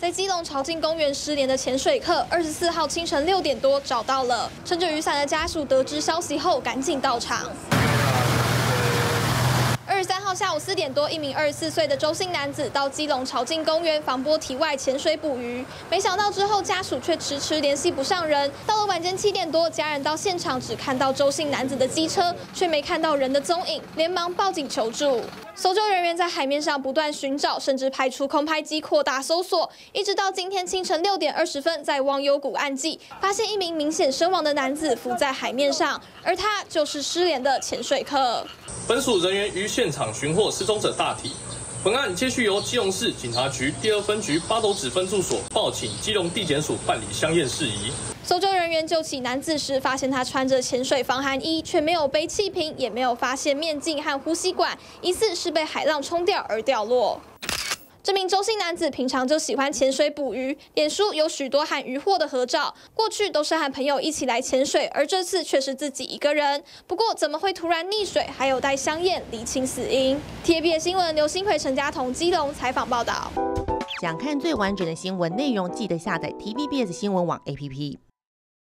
在基隆朝境公园失联的潜水客，二十四号清晨六点多找到了，撑着雨伞的家属得知消息后，赶紧到场。二十三号下午四点多，一名二十四岁的周姓男子到基隆朝境公园防波堤外潜水捕鱼，没想到之后家属却迟迟联系不上人。到了晚间七点多，家人到现场只看到周姓男子的机车，却没看到人的踪影，连忙报警求助。搜救人员在海面上不断寻找，甚至派出空拍机扩大搜索，一直到今天清晨六点二十分，在忘忧谷岸际发现一名明显身亡的男子浮在海面上，而他就是失联的潜水客。本署人员于现场寻或失踪者大体。本案接续由基隆市警察局第二分局八斗子分驻所报请基隆地检署办理相验事宜。搜救人员救起男子时，发现他穿着潜水防寒衣，却没有背气瓶，也没有发现面镜和呼吸管，疑似是被海浪冲掉而掉落。这名周姓男子平常就喜欢潜水捕鱼，脸书有许多和渔获的合照。过去都是和朋友一起来潜水，而这次却是自己一个人。不过怎么会突然溺水？还有待香艳厘清死因。TVB 新闻刘新奎、陈家彤基隆采访报道。想看最完整的新闻内容，记得下载 TVBS 新闻网 APP。